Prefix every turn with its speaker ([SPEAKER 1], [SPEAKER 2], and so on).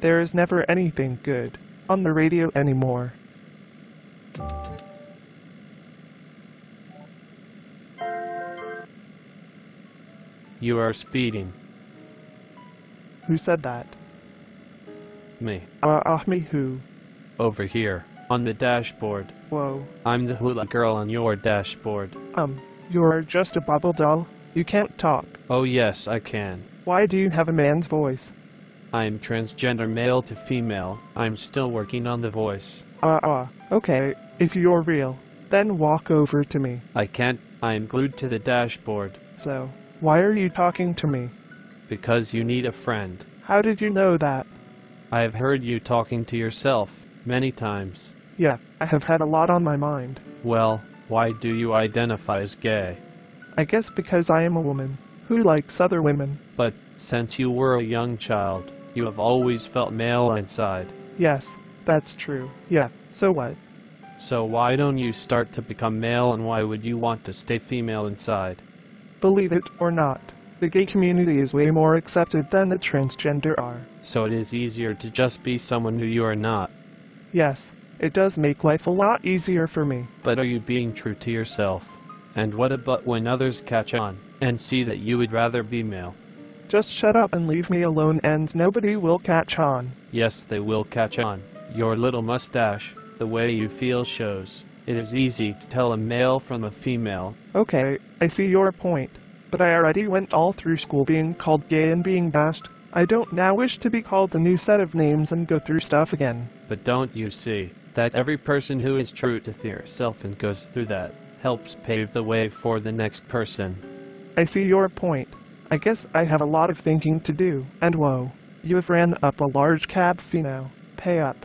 [SPEAKER 1] There is never anything good on the radio anymore.
[SPEAKER 2] You are speeding.
[SPEAKER 1] Who said that?
[SPEAKER 2] Me.
[SPEAKER 1] Uh, ah, me who?
[SPEAKER 2] Over here. On the dashboard.
[SPEAKER 1] Whoa.
[SPEAKER 2] I'm the hula girl on your dashboard.
[SPEAKER 1] Um, you're just a bubble doll? You can't talk.
[SPEAKER 2] Oh yes, I can.
[SPEAKER 1] Why do you have a man's voice?
[SPEAKER 2] I'm transgender male to female. I'm still working on the voice.
[SPEAKER 1] Uh, uh, okay, if you're real, then walk over to me.
[SPEAKER 2] I can't. I'm glued to the dashboard.
[SPEAKER 1] So, why are you talking to me?
[SPEAKER 2] Because you need a friend.
[SPEAKER 1] How did you know that?
[SPEAKER 2] I have heard you talking to yourself many times.
[SPEAKER 1] Yeah, I have had a lot on my mind.
[SPEAKER 2] Well, why do you identify as gay?
[SPEAKER 1] I guess because I am a woman who likes other women.
[SPEAKER 2] But since you were a young child, you have always felt male inside.
[SPEAKER 1] Yes, that's true. Yeah, so what?
[SPEAKER 2] So why don't you start to become male and why would you want to stay female inside?
[SPEAKER 1] Believe it or not, the gay community is way more accepted than the transgender are.
[SPEAKER 2] So it is easier to just be someone who you are not.
[SPEAKER 1] Yes, it does make life a lot easier for me.
[SPEAKER 2] But are you being true to yourself? And what about when others catch on and see that you would rather be male?
[SPEAKER 1] Just shut up and leave me alone and nobody will catch on.
[SPEAKER 2] Yes, they will catch on. Your little mustache, the way you feel shows. It is easy to tell a male from a female.
[SPEAKER 1] Okay, I see your point. But I already went all through school being called gay and being bashed. I don't now wish to be called a new set of names and go through stuff again.
[SPEAKER 2] But don't you see that every person who is true to their self and goes through that helps pave the way for the next person?
[SPEAKER 1] I see your point. I guess I have a lot of thinking to do, and whoa. You have ran up a large cab fee now. Pay up.